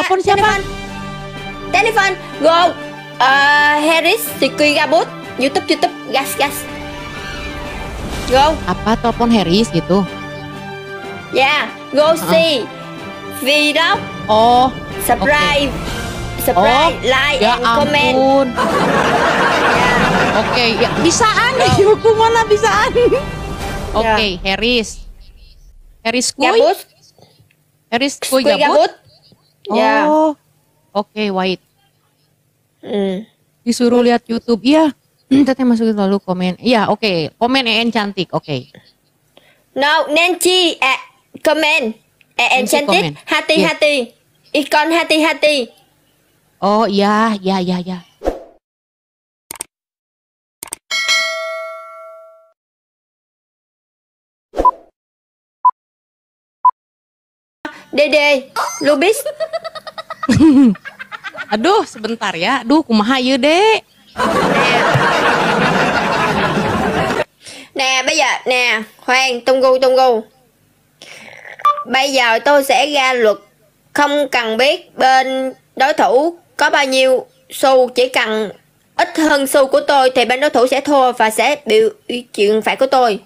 Telepon siapa? Telepon. Telepon. Go. Uh, Harris, Sikui Gabut. YouTube, YouTube. Gas, gas. Go. Apa telepon Harris gitu? Yeah. Go see. Vlog. Oh, Subscribe. Subscribe, like, ya and comment. ampun. Yeah. Oke, ya bisaan nih hukuman lah bisaan. Oke, Harris. Harris Kuy. Gabut. Harris Kuy gabut. Ya. Oh. Oke, wait. Hmm. Disuruh lihat YouTube. Iya. Teteh masukin lalu komen. Iya, oke. Komen EN cantik. Oke. No, Nancy, eh. Eh, and Nancy cantik. Hati-hati. Ikon hati-hati. Oh, iya, iya, iya, iya. Dede, Lubis. Aduh, sebentar ya. Aduh, kumaha ieu, Dek? Nè, bây giờ, nè, khoan, tung gu, tung gu. Bây giờ tôi sẽ ra luật không cần biết bên đối thủ có bao nhiêu xu, chỉ cần ít hơn xu của tôi thì bên đối thủ sẽ thua và sẽ bị chuyện phạt của tôi.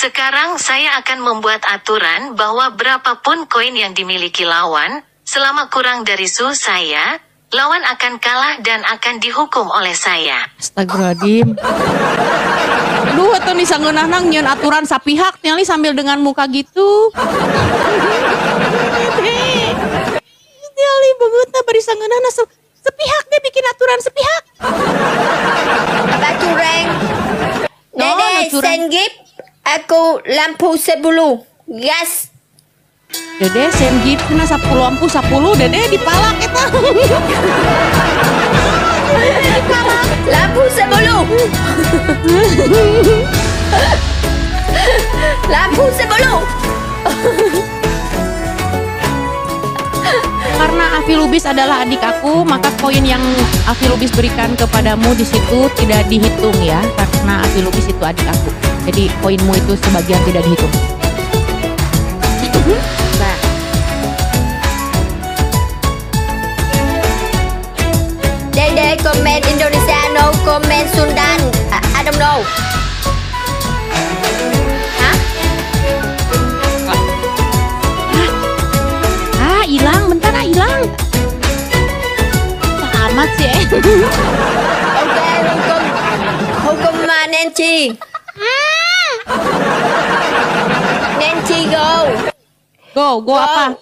Sekarang saya akan membuat aturan bahwa berapapun koin yang dimiliki lawan, selama kurang dari su saya, lawan akan kalah dan akan dihukum oleh saya. Astagfirullahaladzim. Aduh, atau nih sanggeunah nang nyeun aturan sapihak nyali sambil dengan muka gitu. Nyali banget nah bari sanggeunah nah se- sepihak deh bikin aturan sepihak. Ba curang. No, no Dede. Aku lampu sebulu. Gas. Dede sen gift kena 10 lampu 10 dede dipalak eta. Lampu sebulu. lampu sebulu. Karena Avi Lubis adalah adik aku, maka koin yang Avi Lubis berikan kepadamu di situ tidak dihitung ya, karena Avi Lubis itu adik aku. Jadi koinmu itu sebagian tidak dihitung. Nah. Dede comment Indonesia no comment Sundan. I, I don't know. Hah? Ah, hilang, bentar ah, hilang. Ah, amat sih eh. Ok, hukum. Hukum uh, Go, go apa?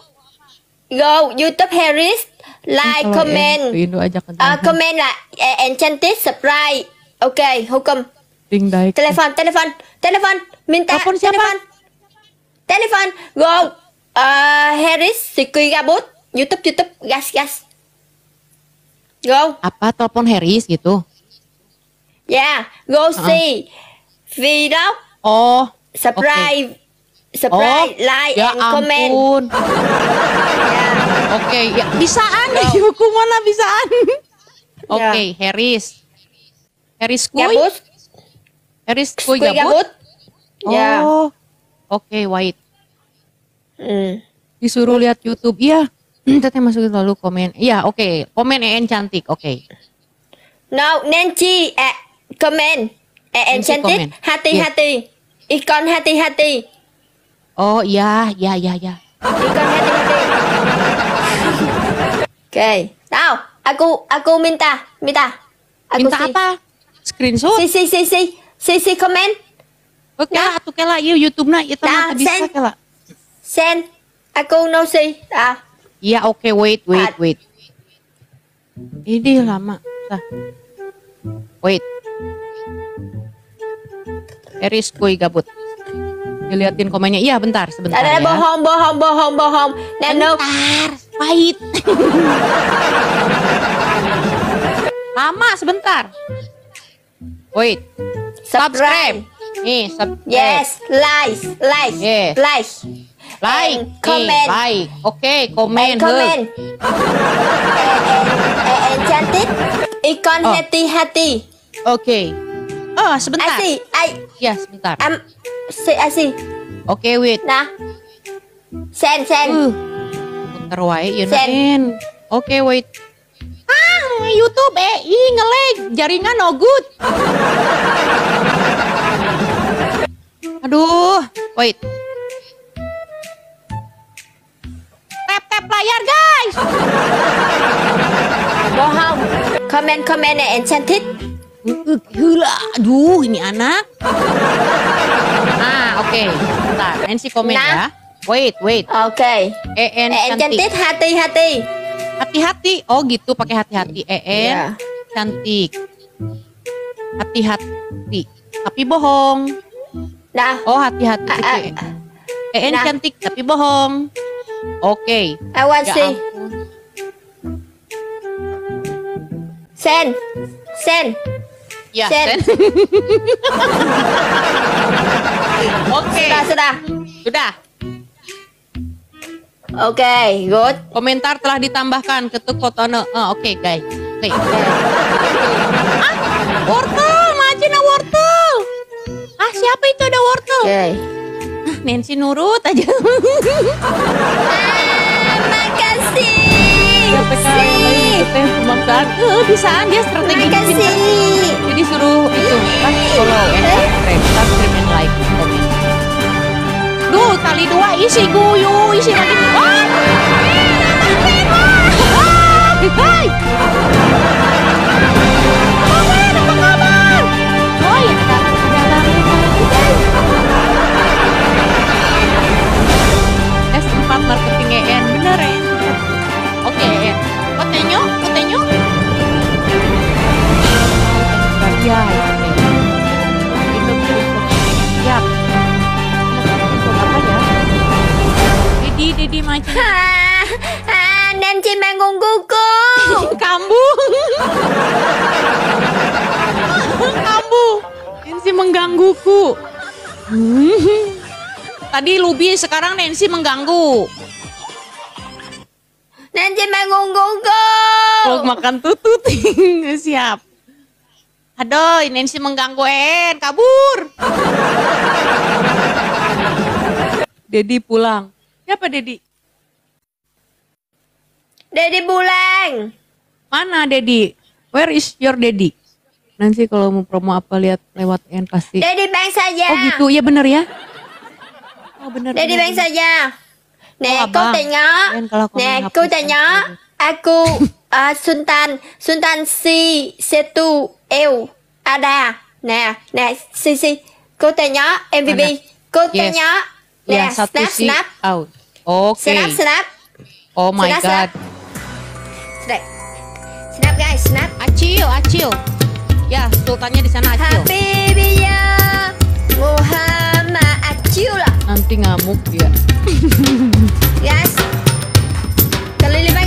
Go YouTube Harris. Like, Kalau comment. Uh, comment là eh, enchanted subscribe. Ok, hukum. Ding daik. Telepon, telepon, telepon. Minta Telepon siapa? telepon. Telepon. Go. Uh, Harris, Sikui Gabut. YouTube, YouTube. Gas, gas. Go. Apa telepon Harris gitu? Yeah. Go see. Vlog. Oh, Subscribe. Oh, Subscribe, like, ya and comment. ampun. Yeah. Oke, ya bisaan nih hukuman lah bisaan. Oke, Ya. Harris. Harris Kuy. Gabut. Harris Kuy gabut. Gabut. Ya. Oh. Oke, wait. Hmm. Disuruh lihat YouTube. Iya. Teteh masukin lalu komen. Iya, oke. Komen EN cantik. Oke. No, Nancy, eh, Nancy enchanted. comment. Hati-hati. Ikon hati-hati. Oh, iya, iya, iya, iya. Ikon hati-hati. Oke. Tahu, aku aku minta, minta. Aku Minta si- apa? Screenshot? Si si si si si si comment. Oke lah, atuh kela ieu YouTube na ieu Nah, mah bisa kela. Send. Aku no si. Ah. Iya, oke, wait, wait, At- wait. Ini lama. Sah. Wait. Eris kuy gabut. Diliatin komennya. Iya, bentar, sebentar Ada ya. bohong, bohong, bohong, bohong. Nano. Bentar, wait. lama sebentar. Wait. Subscribe. Nih, subscribe. Yes, like, like, Yes. like. Like, And comment. like. Oke, komen. And heuh. comment. Eh, eh, enchanted. Ikon Oh. hati-hati. Oke. Oh, sebentar. I see. I Ya, sebentar. am see I see. Oke, wait. Nah. Send, send. Uh, pinter wae ieu Sen. En. Oke, wait. Ah, YouTube eh, ih ngelag, jaringan no good. Aduh, wait. Tap tap layar, guys. Bohong. Comment comment này enchanted. Uh, Gila, aduh ini anak. Oke. Bentar, Nancy komen Nah. ya. Wait, wait. Ok. EN cantik. Enchanted hati hati. Hati-hati. Oh gitu, pakai hati-hati. EN Ya. cantik. Hati-hati. Tapi bohong. Dah. Oh, hati-hati. Ah, Oke. EN Nah. cantik tapi bohong. Oke. I want Ya see. ampun. Sen. Sen. Ya, Sen. Sen. Oke. Sudah sudah. Sudah. Ok. Good. Komentar telah ditambahkan ketuk fotonya. Oh, oke, guys. Oke. Ah, wortel, Majina wortel. Ah, siapa itu ada wortel? Ok. Ah, Nancy nurut aja. Ah, makasih. Kemangsaan. Eh, bisaan dia strategi. Makasih. Jadi suruh itu kan follow and subscribe, subscribe and like, kali dua isi guyu, isi lagi. Wah, Tadi Lubi, sekarang Nancy mengganggu. Nancy manggung kuku. Kalau makan tutut. Siap. Aduh, Nancy mengganggu En, kabur. Dedi pulang. Siapa Dedi? Dedi pulang. Mana Dedi? Where is your Dedi? Nanti kalau mau promo apa lihat lewat En pasti. Dedi bang saja. Oh gitu, ya bener ya? Oh bener. Dedi bener, bener. saja. Oh, kalau komen Nè hapus cô tè en nhỏ Aku uh, Sultan Sultan si Setu El Ada Nè Nè Si si Cô MVP Mana? Cô tè Yes. Nè Ya satu Snap sih snap out. Oke. Snap snap Oh my Snap, god. snap. Đây Snap guys Snap Acil, acil. Ya, sultannya di sana acil. Habibia Muhammad Acil lah Nanti ngamuk dia. Guys Kali lima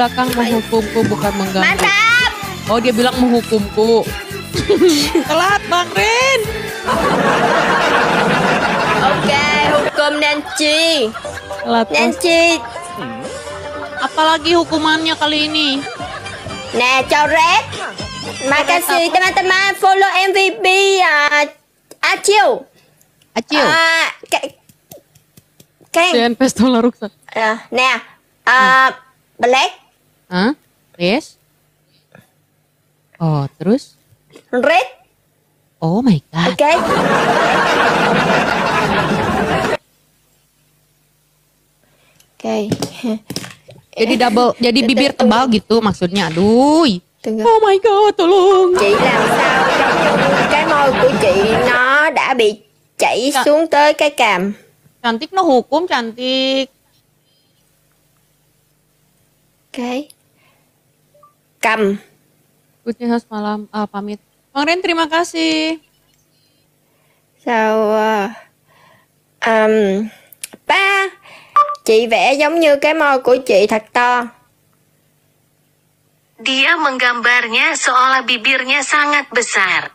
belakang menghukumku bukan mengganggu. Mantap Oh dia bilang menghukumku. telat Bang Ren. Oke Hukum Nancy Telat. Nancy Apalagi hukumannya kali ini? Nè coret Makasih teman-teman follow MVP uh, Acil Acil. uh, Kang Jangan pesta laruksa. uh, Nè uh, Black Hah? Yes? Oh, terus? Red Oh my god. Oke Oke Jadi double, jadi bibir tebal gitu maksudnya. Aduh. Oh my god, tolong. Chị làm sao cái môi của chị nó đã bị chảy xuống tới cái cằm Cantik no hukum, cantik. Oke cầm Goodnya house malam ah, pamit. Bang Ren terima kasih. sao ờ, ừm, ba chị vẽ giống như cái môi của chị thật to Dia menggambarnya seolah bibirnya sangat besar.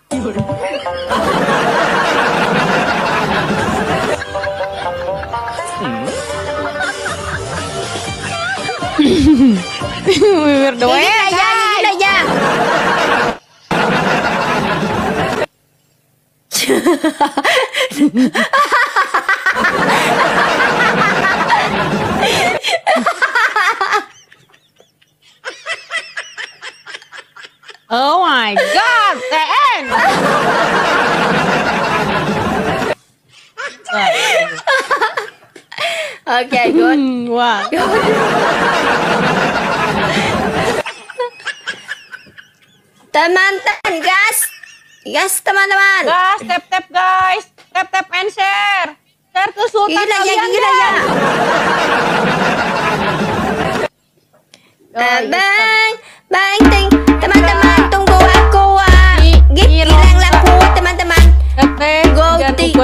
Bibir doang. Oh my god, TN. Ok, good. Hmm, Wah. Teman-teman, gas. Gas, teman-teman. Gas, tap tap guys, tap tap and share. Share ke Sultan aja, kalian gigit ya. Oh, Ah, iya. bang, bang, ting. Teman-teman, tunggu aku. ah. Gi- Git, Giro. hilang laku, teman-teman. Tap tap, Go jangan ti-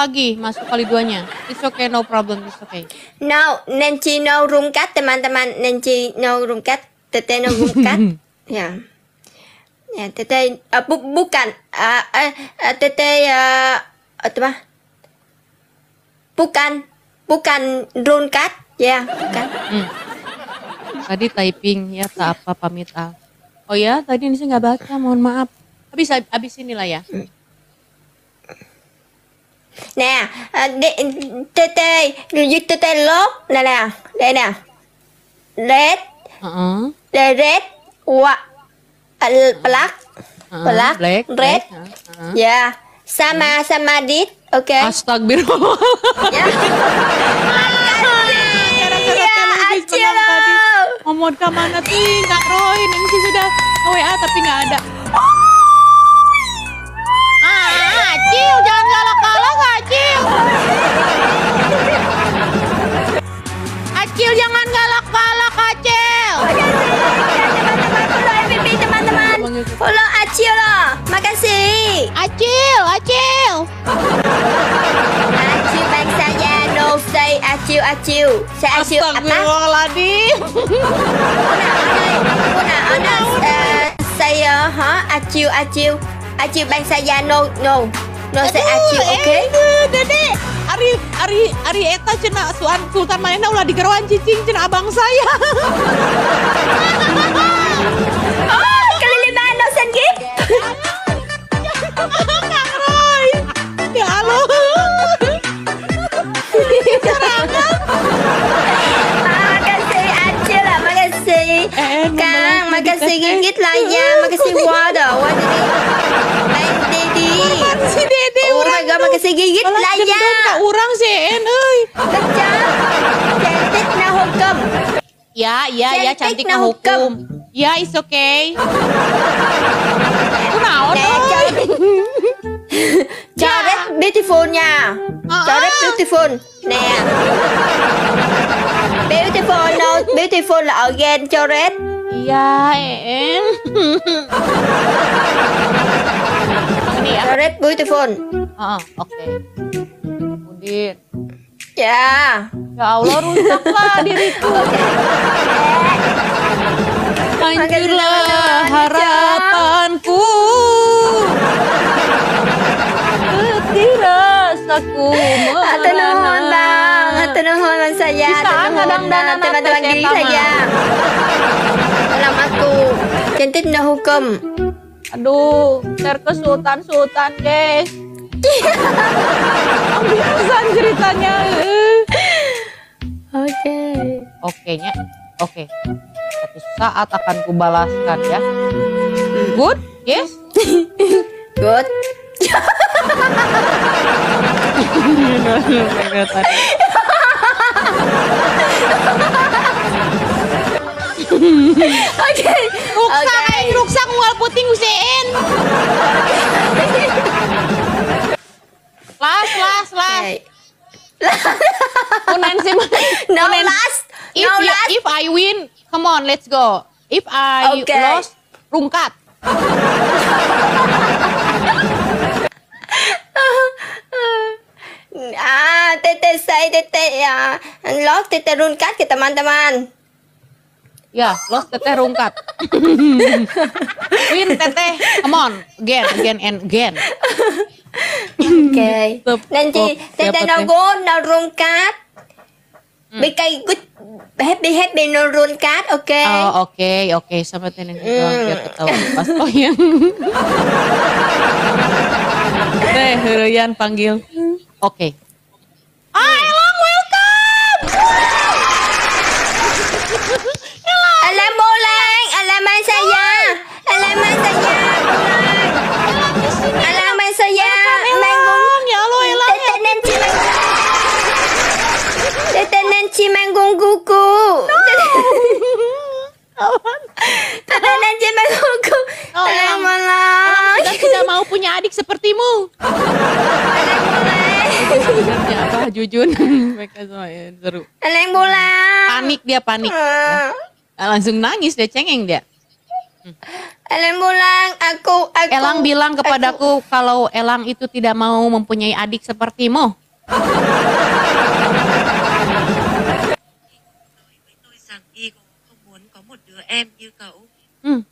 lagi masuk kali duanya. It's okay, no problem, it's okay. No, Nancy no rungkat teman-teman. Nancy no rungkat. Tete no rungkat. ya. Ya, Tete ah, bu- bukan. Ah, eh, ah, Tete ah, apa? Bukan. Bukan rungkat. Ya, bukan. Hmm. Tadi typing ya tak apa pamit al. Oh ya, tadi ini saya nggak baca, mohon maaf. Habis habis inilah ya. Nè, như Tete lốt. Nè nè, đây nè. Red, the red, wa, uh, black, black, red. Ya, sama sama dit, oke. Astagfirullah. Ya. Ya. Ngomong ke mana tuh Kak Roy? Sih sudah nge-WA tapi nggak ada. Acil Acil. Saya no no. No say Acil, oke? Dede, Ari Ari Ari eta cenah suan Sultan Manena ulah digeroan cicing cenah abang saya. Oh, kali lima no sen gip. Kang Roy. Ya Allah. Ah, makasih Acil lah, makasih. Eh, Kang, makasih gigit lah ya, makasih wadah, wadah ni. Bang Dedi. Si Dede Oh my god, makasih gigit Balas lah ya. dendam ka urang si En euy. Betul. Cantik na hukum. Ya, ya, ya Cantik cantik na na hukum. Ya, it's okay. Kunaon Nah, euy? cantik. Choret beautiful nha. Ờ, Choret ờ. beautiful. Nè. Beautiful no, beautiful là again Choret. Iya, Em. Ini ya. Choret beautiful. Ah, oke. Udin. Ya. Ya Allah, rusaklah diriku. Hancurlah harapanku. Letih rasaku Hatur nuhun bang, hatur nuhun bang saya, Bisa hatur nuhun kadang dana teman-teman diri saja. Cantik no hukum. Aduh, share ke Sultan Sultan, guys. Biasa ceritanya. Oke. Oke nya, oke. Satu saat akan kubalaskan ya. Good, yes. Good. Oke. Ruksak, Oke. aing ruksak mual puting usein. Las, las, las. Okay. Unen sih. No last. If, No you- last. if I win, come on, let's go. If I Okay. lost, rungkat. Ah, tete say tete ya. Lock tete runkat ke teman-teman. Ya, lost teteh rungkat. win teteh, come on, again, again, and again. Oke. Tep- Nanti kok tete siapa no teh? go no runkat. Bikai good happy happy no runkat, oke? Oh, oke, oke, sama tenin juga Hmm. biar ketawa pas yang. Teh, Heureyan panggil. Oke. Ah, Elang, welcome! Alam bolang, alaman saya. Alaman saya. bolang. Alaman saya. Manggung. Elang, ya Allah, Elang. Tete Nancy manggung. Tete Nancy manggung kuku. Manggung kuku. Oh, Alam Elang. bolang. Elang tidak mau punya adik sepertimu. Apa, Jujun? Mereka semua ya, seru. Alam bolang. Panik dia, panik. Ah, Langsung nangis dia, cengeng dia. Alam bolang. Aku, aku. Elang bilang kepadaku kalau Elang itu tidak mau mempunyai adik sepertimu. em như cậu. Hmm.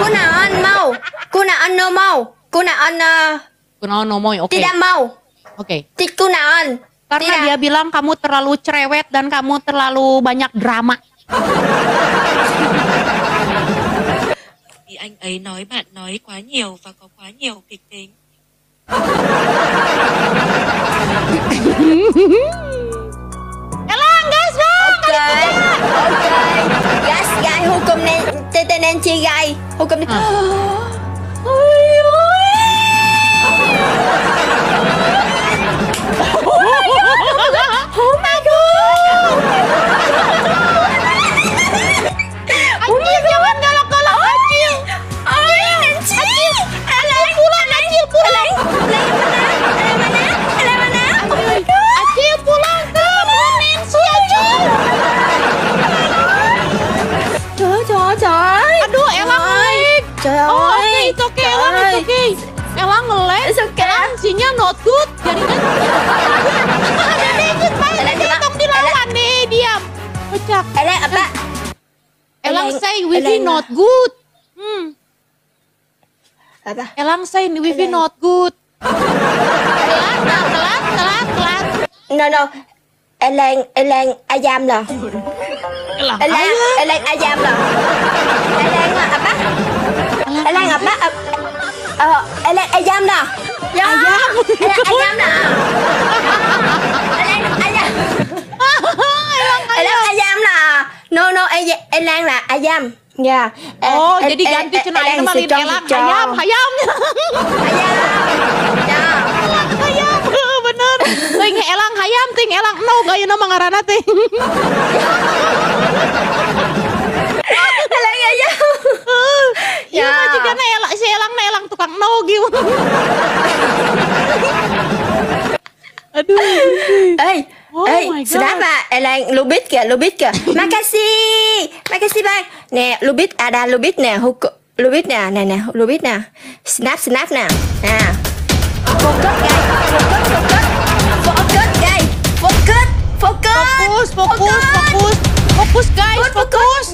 Cô nào ăn mau? Cô nào ăn no mau? Cô nào ăn uh, Kunaon nomoy, oke. tidak mau? Oke. Thì cô nào ăn? Karena Tidak. dia bilang kamu terlalu cerewet dan kamu terlalu banyak drama. Vì anh ấy nói bạn nói quá nhiều và có quá nhiều kịch tính. Trời Oh, oke, ơi. it's okay, Elang, it's okay. Elang ngelag. It's okay. Elang not good. Elang, Nanti Elang. stop dilawan nih, diam. Kocak. Alam apa? Elang Elang- say wifi Elang- not good. Hmm. Apa? Elang say wifi Elang. not good. Telat, telat, telat, telat. No no. Elang Elang ayam lah. Elang, Elang. Elang ayam lah. Elang apa? Elang apa? Uh, Elang ayam lah. Ya. Ayam. Elang ayam lah. Elang ayam. Elang Elang ayam lah. No no Elang Elang lah ayam. Ya. Eh, Oh, eh, jadi eh, ganti eh, cenah Elang ayeuna mah lain sejong, elang, sejong. hayam, hayam. Ayam. Ya. Elang hayam, Heuh, bener. Ting elang hayam, ting elang no gayana mah ngaranna ting. Elang ayam. Iya Ya. mah jigana elang si elang na elang tukang gimana? Aduh. Ê, Oh ê, my God. Snap à, Elan, Lubit kìa, Lubit kìa. Makasih, Makasih bang. Nè, Lubit, ada Lubit nè, Huk, Lubit nè, nè nè, Lubit nè. Snap, Snap nè. Nè. Focus guys, focus, focus. Focus guys, focus, focus. Fokus, fokus, fokus. Fokus guys, Fokus, fokus.